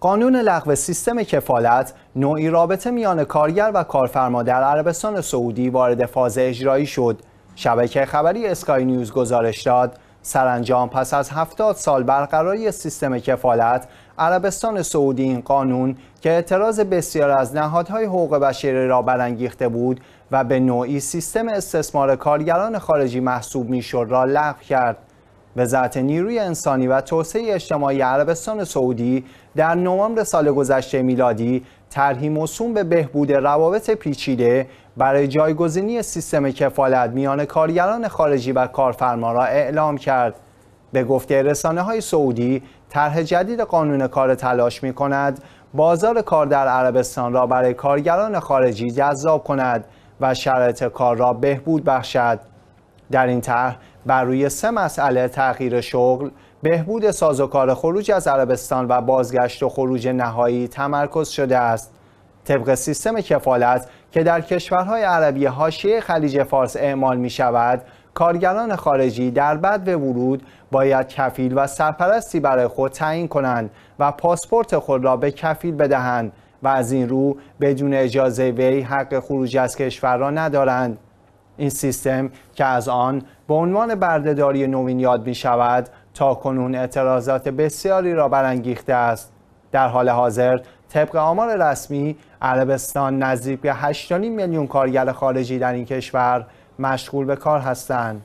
قانون لغو سیستم کفالت نوعی رابطه میان کارگر و کارفرما در عربستان سعودی وارد فاز اجرایی شد. شبکه خبری اسکای نیوز گزارش داد سرانجام پس از هفتاد سال برقراری سیستم کفالت عربستان سعودی این قانون که اعتراض بسیار از نهادهای حقوق بشری را برانگیخته بود و به نوعی سیستم استثمار کارگران خارجی محسوب می‌شد را لغو کرد. وزارت نیروی انسانی و توسعه اجتماعی عربستان سعودی در نوامبر سال گذشته میلادی طرحی موسوم به بهبود روابط پیچیده برای جایگزینی سیستم کفالت میان کارگران خارجی و کارفرما را اعلام کرد. به گفته رسانه های سعودی طرح جدید قانون کار تلاش می کند بازار کار در عربستان را برای کارگران خارجی جذاب کند و شرایط کار را بهبود بخشد. در این طرح بر روی سه مسئله تغییر شغل، بهبود سازوکار خروج از عربستان و بازگشت و خروج نهایی تمرکز شده است. طبق سیستم کفالت که در کشورهای عربی حاشیه خلیج فارس اعمال می شود، کارگران خارجی در بد ورود باید کفیل و سرپرستی برای خود تعیین کنند و پاسپورت خود را به کفیل بدهند و از این رو بدون اجازه وی حق خروج از کشور را ندارند. این سیستم که از آن به عنوان بردهداری نوین یاد می شود تا کنون اعتراضات بسیاری را برانگیخته است. در حال حاضر طبق آمار رسمی عربستان نزدیک به 8.5 میلیون کارگر خارجی در این کشور مشغول به کار هستند.